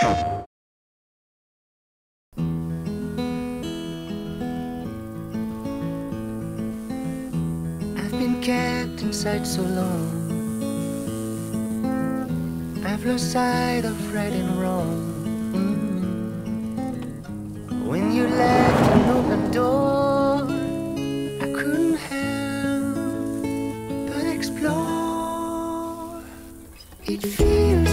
I've been kept inside so long. I've lost sight of right and wrong. When you left an open door, I couldn't help but explore. It feels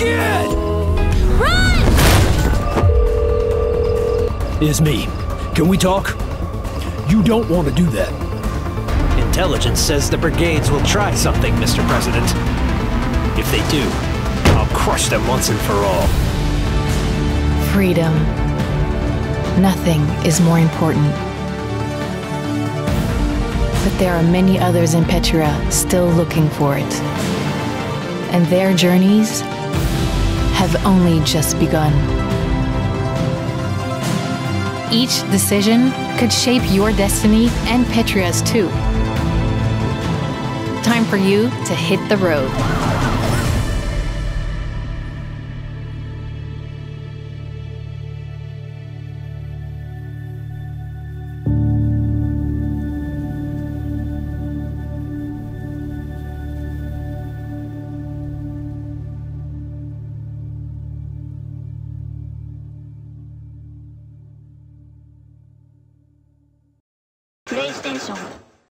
Kid! Is me. Can we talk? You don't want to do that. Intelligence says the brigades will try something, Mr. President. If they do, I'll crush them once and for all. Freedom. Nothing is more important. But there are many others in Petria still looking for it. And their journeys have only just begun. Each decision could shape your destiny and Petria's too. Time for you to hit the road. ステーション。